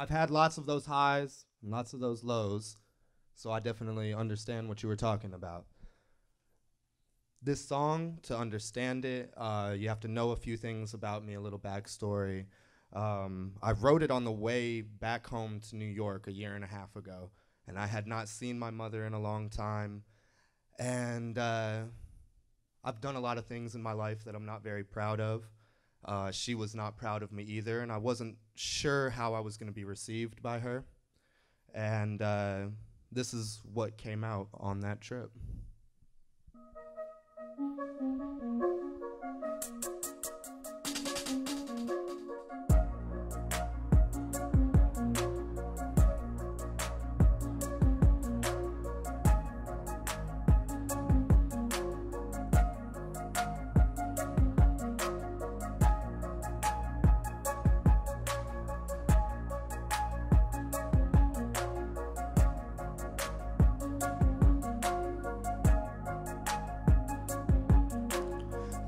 I've had lots of those highs, and lots of those lows, so I definitely understand what you were talking about. This song, to understand it, uh, you have to know a few things about me, a little backstory. Um, I wrote it on the way back home to New York a year and a half ago, and I had not seen my mother in a long time. And uh, I've done a lot of things in my life that I'm not very proud of. Uh, she was not proud of me either, and I wasn't sure how I was going to be received by her. And uh, this is what came out on that trip.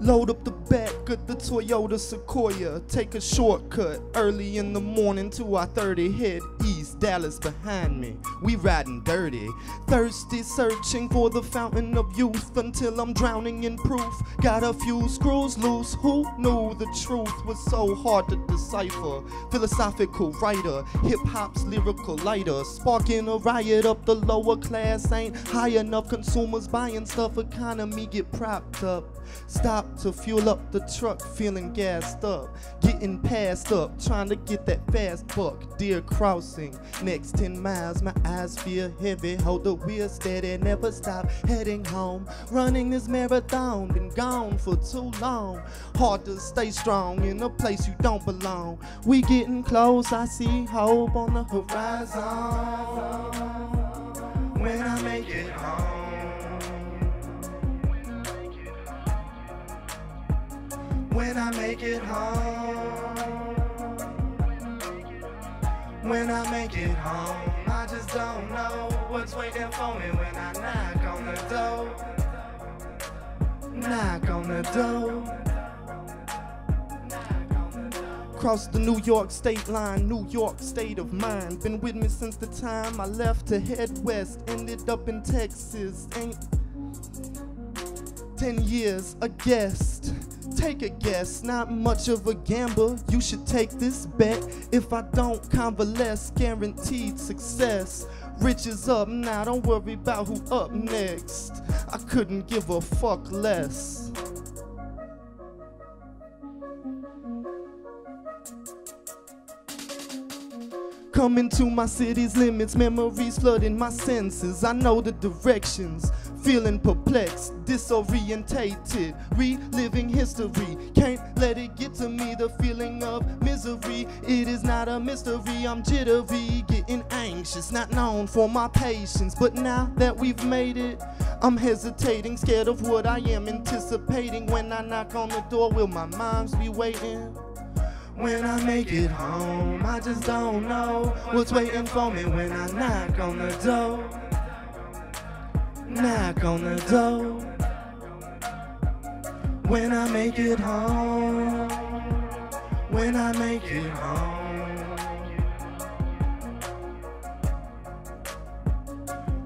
Load up the back of the Toyota Sequoia. Take a shortcut early in the morning to our 30 head east. Dallas behind me. We riding dirty. Thirsty, searching for the fountain of youth until I'm drowning in proof. Got a few screws loose. Who knew the truth was so hard to decipher? Philosophical writer, hip hop's lyrical lighter. Sparking a riot up the lower class. Ain't high enough consumers buying stuff. Economy get propped up. Stop to fuel up the truck, feeling gassed up. Getting passed up, trying to get that fast buck. Deer crossing, next 10 miles, my eyes feel heavy. Hold the wheel steady, never stop. Heading home, running this marathon. Been gone for too long. Hard to stay strong in a place you don't belong. We getting close, I see hope on the horizon. When I make it home. When I make it home. When I make it home, I just don't know what's waiting for me when I knock on the door. Knock on the door. Cross the New York state line, New York state of mind. Been with me since the time I left to head west. Ended up in Texas. Ain't 10 years a guest. Take a guess, not much of a gamble. You should take this bet. If I don't convalesce, guaranteed success. Riches up now, don't worry about who up next. I couldn't give a fuck less. Coming to my city's limits, memories flooding my senses. I know the directions, feeling perplexed, disorientated, reliving history. Can't let it get to me, the feeling of misery. It is not a mystery, I'm jittery, getting anxious, not known for my patience. But now that we've made it, I'm hesitating, scared of what I am anticipating. When I knock on the door, will my moms be waiting? When I make it home, I just don't know what's waiting for me when I knock on the door. Knock on the door. When I make it home, when I make it home.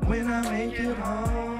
When I make it home.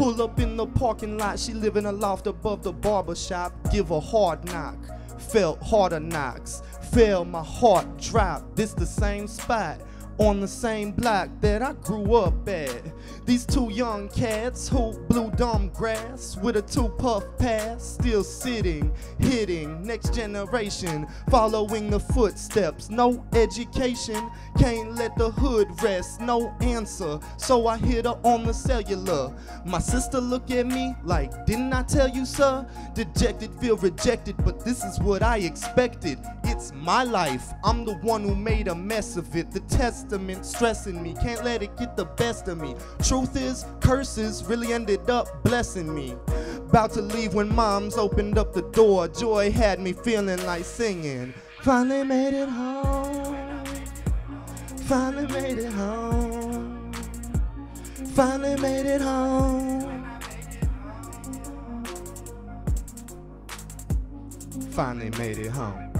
Pull up in the parking lot, she live in a loft above the barber shop. Give a hard knock, felt harder knocks. Fell, my heart drop. This the same spot on the same block that I grew up at. These two young cats who blew dumb grass with a two puff pass, still sitting, hitting next generation, following the footsteps. No education, can't let the hood rest. No answer, so I hit her on the cellular. My sister look at me like, didn't I tell you, sir? Dejected, feel rejected, but this is what I expected. It's my life. I'm the one who made a mess of it. The testament stressing me. Can't let it get the best of me. Truth is, curses really ended up blessing me. About to leave when moms opened up the door. Joy had me feeling like singing. Finally made it home. Finally made it home. Finally made it home. Finally made it home.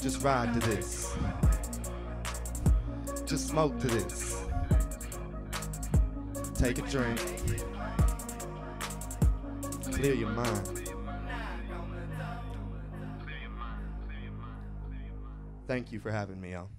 Just ride to this. Just smoke to this. Take a drink. Clear your mind. Thank you for having me, y'all.